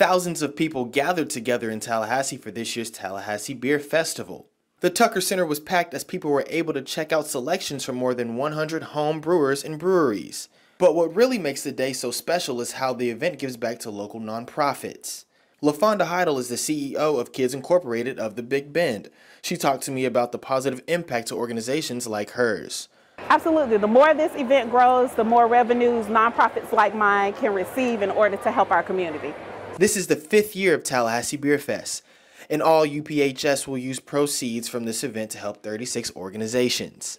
Thousands of people gathered together in Tallahassee for this year's Tallahassee Beer Festival. The Tucker Center was packed as people were able to check out selections from more than 100 home brewers and breweries. But what really makes the day so special is how the event gives back to local nonprofits. LaFonda Heidel is the CEO of Kids Incorporated of the Big Bend. She talked to me about the positive impact to organizations like hers. Absolutely. The more this event grows, the more revenues nonprofits like mine can receive in order to help our community. This is the fifth year of Tallahassee Beer Fest, and all UPHS will use proceeds from this event to help 36 organizations.